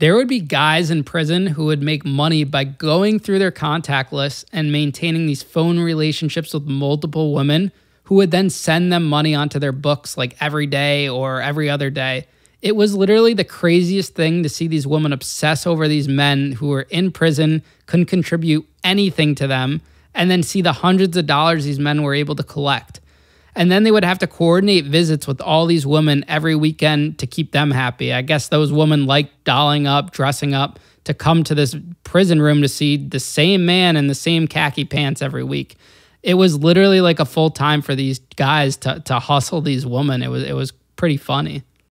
There would be guys in prison who would make money by going through their contact list and maintaining these phone relationships with multiple women who would then send them money onto their books like every day or every other day. It was literally the craziest thing to see these women obsess over these men who were in prison, couldn't contribute anything to them, and then see the hundreds of dollars these men were able to collect. And then they would have to coordinate visits with all these women every weekend to keep them happy. I guess those women liked dolling up, dressing up to come to this prison room to see the same man in the same khaki pants every week. It was literally like a full time for these guys to, to hustle these women. It was it was pretty funny.